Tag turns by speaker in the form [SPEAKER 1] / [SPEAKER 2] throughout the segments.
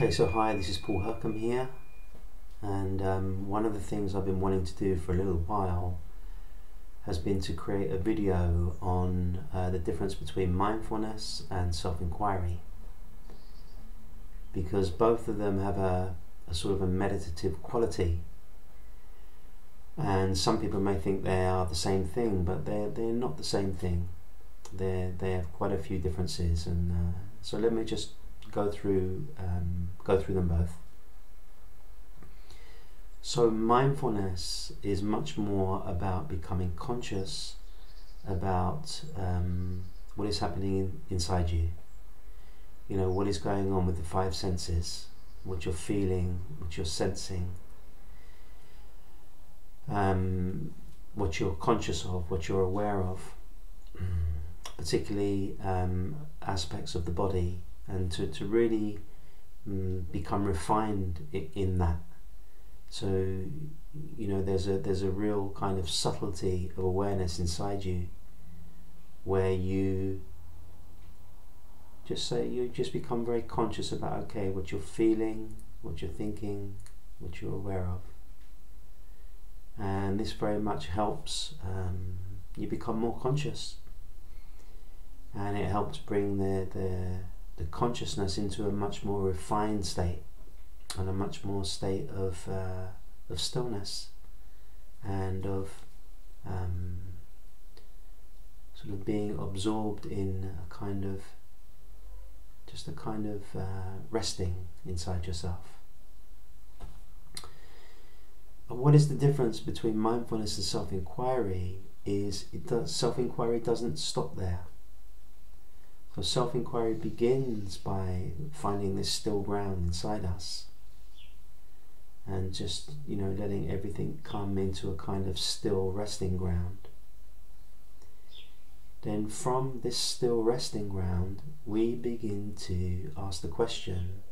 [SPEAKER 1] Okay, so hi, this is Paul Hercombe here, and um, one of the things I've been wanting to do for a little while has been to create a video on uh, the difference between mindfulness and self-inquiry. Because both of them have a, a sort of a meditative quality. And some people may think they are the same thing but they're, they're not the same thing. They they have quite a few differences and uh, so let me just go through um, go through them both. So mindfulness is much more about becoming conscious about um, what is happening in, inside you. You know what is going on with the five senses, what you're feeling, what you're sensing, um, what you're conscious of, what you're aware of, particularly um, aspects of the body and to, to really um, become refined in that. So you know there's a there's a real kind of subtlety of awareness inside you where you just say you just become very conscious about okay what you're feeling, what you're thinking, what you're aware of. And this very much helps um, you become more conscious and it helps bring the, the the consciousness into a much more refined state and a much more state of, uh, of stillness and of um, sort of being absorbed in a kind of just a kind of uh, resting inside yourself. What is the difference between mindfulness and self-inquiry is it does, self-inquiry doesn't stop there. So self inquiry begins by finding this still ground inside us and just, you know, letting everything come into a kind of still resting ground. Then from this still resting ground, we begin to ask the question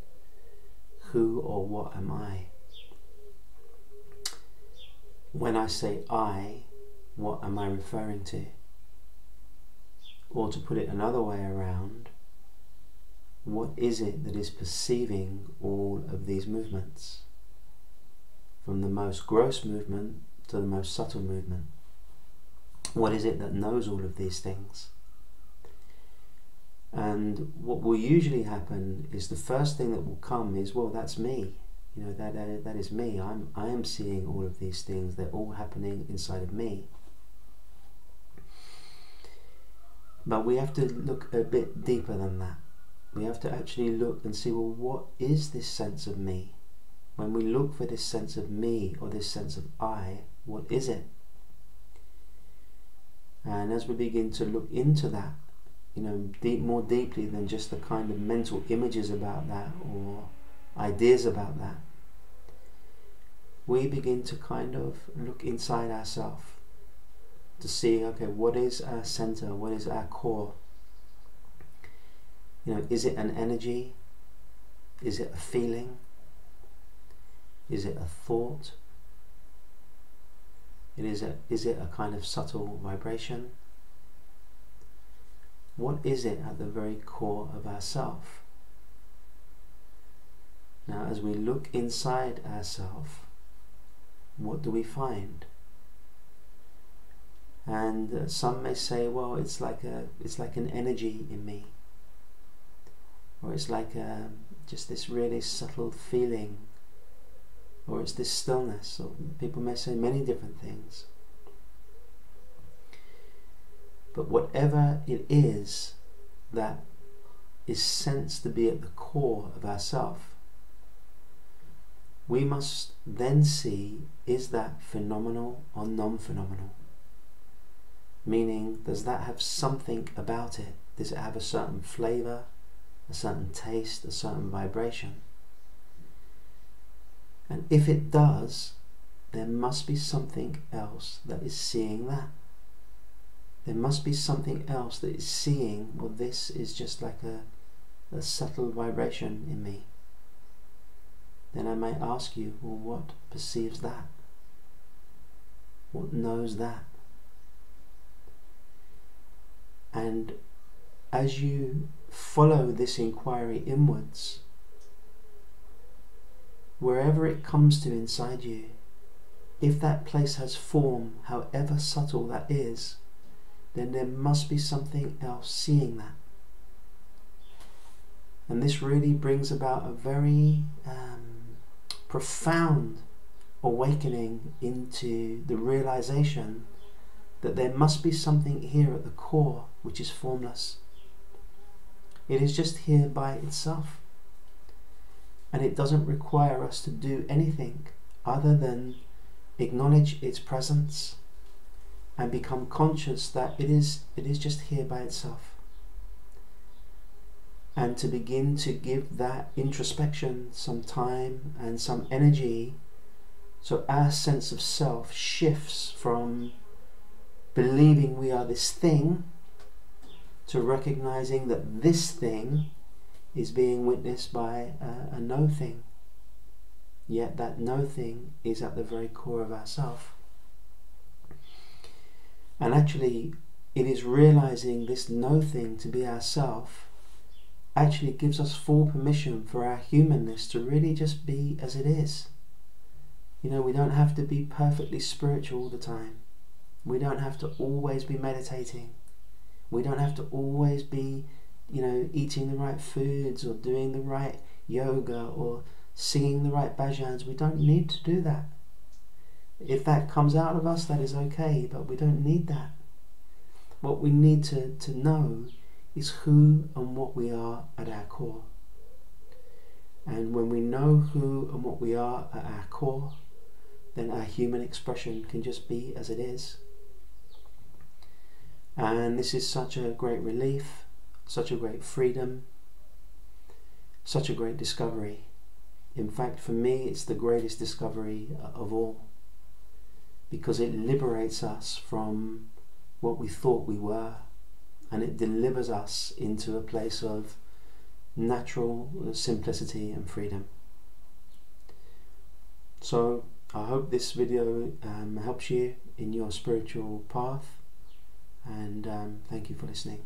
[SPEAKER 1] who or what am I? When I say I, what am I referring to? Or to put it another way around, what is it that is perceiving all of these movements? From the most gross movement to the most subtle movement. What is it that knows all of these things? And what will usually happen is the first thing that will come is, well, that's me. You know, that, that, that is me. I'm, I am seeing all of these things. They're all happening inside of me. But we have to look a bit deeper than that. We have to actually look and see, well, what is this sense of me? When we look for this sense of me or this sense of I, what is it? And as we begin to look into that, you know, deep, more deeply than just the kind of mental images about that or ideas about that, we begin to kind of look inside ourselves to see okay what is our center what is our core? You know is it an energy? Is it a feeling? Is it a thought? It is a, is it a kind of subtle vibration? What is it at the very core of ourself now as we look inside ourself what do we find and uh, some may say well it's like a it's like an energy in me. Or it's like a, um, just this really subtle feeling. Or it's this stillness. Or people may say many different things. But whatever it is that is sensed to be at the core of ourself we must then see is that phenomenal or non-phenomenal Meaning, does that have something about it? Does it have a certain flavour, a certain taste, a certain vibration? And if it does, there must be something else that is seeing that. There must be something else that is seeing, well, this is just like a, a subtle vibration in me. Then I might ask you, well, what perceives that? What knows that? And as you follow this inquiry inwards, wherever it comes to inside you, if that place has form, however subtle that is, then there must be something else seeing that. And this really brings about a very um, profound awakening into the realization that there must be something here at the core which is formless. It is just here by itself. And it doesn't require us to do anything other than acknowledge its presence and become conscious that it is it is just here by itself and to begin to give that introspection some time and some energy so our sense of self shifts from believing we are this thing to recognizing that this thing is being witnessed by a, a no thing. Yet that no thing is at the very core of ourself. And actually, it is realizing this no thing to be ourself actually gives us full permission for our humanness to really just be as it is. You know, we don't have to be perfectly spiritual all the time. We don't have to always be meditating. We don't have to always be, you know, eating the right foods or doing the right yoga or singing the right bhajans. We don't need to do that. If that comes out of us, that is okay, but we don't need that. What we need to, to know is who and what we are at our core. And when we know who and what we are at our core, then our human expression can just be as it is. And this is such a great relief, such a great freedom, such a great discovery. In fact, for me, it's the greatest discovery of all because it liberates us from what we thought we were and it delivers us into a place of natural simplicity and freedom. So, I hope this video um, helps you in your spiritual path and um, thank you for listening.